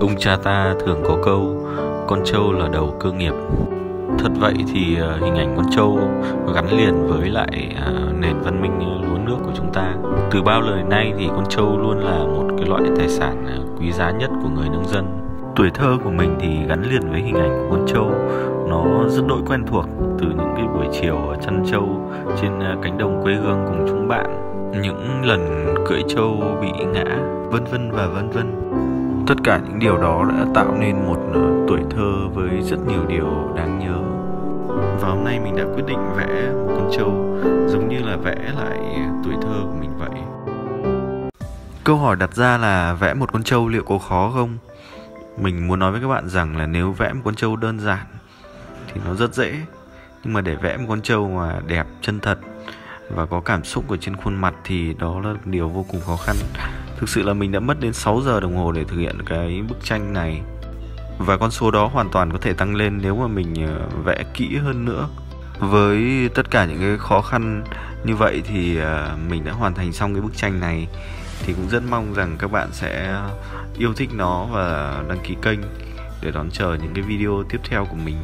Ông cha ta thường có câu, Con trâu là đầu cơ nghiệp. Thật vậy thì ờ, hình ảnh con trâu gắn liền với lại ờ, nền văn minh lúa nước của chúng ta. Từ bao lời nay thì con trâu luôn là một cái loại tài sản ờ, quý giá nhất của người nông dân. Tuổi thơ của mình thì gắn liền với hình ảnh của con trâu. Nó rất đỗi quen thuộc từ những cái buổi chiều chăn trâu trên cánh đồng quê hương cùng chúng bạn. Những lần cưỡi trâu bị ngã, vân vân và vân vân tất cả những điều đó đã tạo nên một ờ, tuổi thơ với rất nhiều điều đáng nhớ. Và hôm nay mình đã quyết định vẽ một con trâu giống như là vẽ lại tuổi thơ của mình vậy. Câu hỏi đặt ra là vẽ một con trâu liệu có khó không? Mình muốn nói với các bạn rằng là nếu vẽ một con trâu đơn giản thì nó rất dễ. Nhưng mà để vẽ một con trâu mà đẹp chân thật và có cảm xúc ở trên khuôn mặt thì đó là điều vô cùng khó khăn thực sự là mình đã mất đến 6 giờ đồng hồ để thực hiện cái bức tranh này. Và con số đó hoàn toàn có thể tăng lên nếu mà mình ờ, vẽ kỹ hơn nữa. Với tất cả những cái khó khăn như vậy thì ờ, mình đã hoàn thành xong cái bức tranh này. Thì cũng rất mong rằng các bạn sẽ yêu thích nó và đăng ký kênh để đón chờ những cái video tiếp theo của mình.